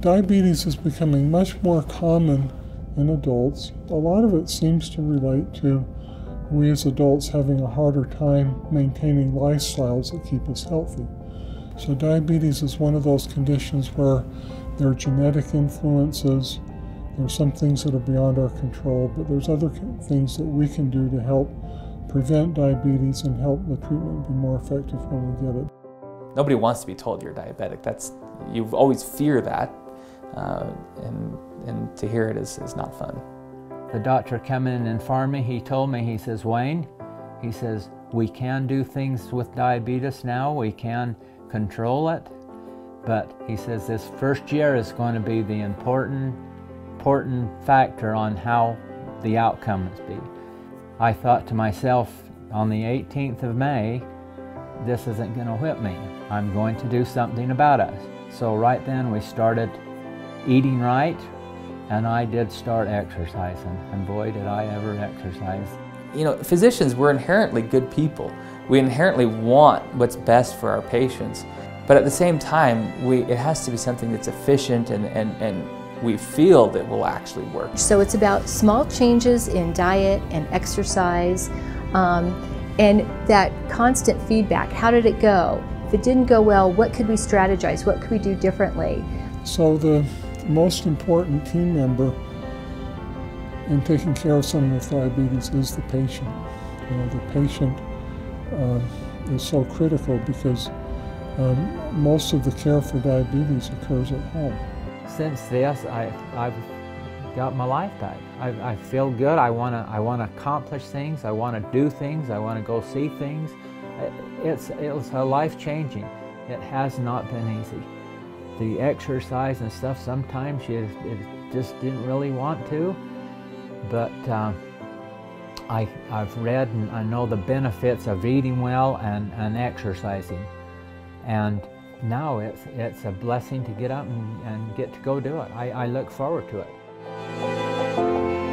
diabetes is becoming much more common in adults. A lot of it seems to relate to we as adults having a harder time maintaining lifestyles that keep us healthy. So, diabetes is one of those conditions where there are genetic influences, there's some things that are beyond our control, but there's other things that we can do to help prevent diabetes and help the treatment be more effective when we get it. Nobody wants to be told you're diabetic. That's you always fear that, uh, and and to hear it is, is not fun. The doctor came in and informed me. He told me, he says, Wayne, he says, we can do things with diabetes now. We can control it. But he says this first year is going to be the important, important factor on how the outcome will be. I thought to myself, on the 18th of May, this isn't going to whip me. I'm going to do something about it. So right then we started eating right, and I did start exercising, and boy, did I ever exercise. You know, physicians, we're inherently good people. We inherently want what's best for our patients. But at the same time, we, it has to be something that's efficient and, and, and we feel that will actually work. So it's about small changes in diet and exercise um, and that constant feedback. How did it go? If it didn't go well, what could we strategize? What could we do differently? So the most important team member in taking care of someone with diabetes is the patient. You know, the patient uh, is so critical because um, most of the care for diabetes occurs at home. Since this, I, I've got my life back. I, I feel good. I want to I wanna accomplish things. I want to do things. I want to go see things. It's, it's a life-changing. It has not been easy. The exercise and stuff, sometimes you just didn't really want to, but uh, I, I've read and I know the benefits of eating well and, and exercising. And now it's, it's a blessing to get up and, and get to go do it. I, I look forward to it.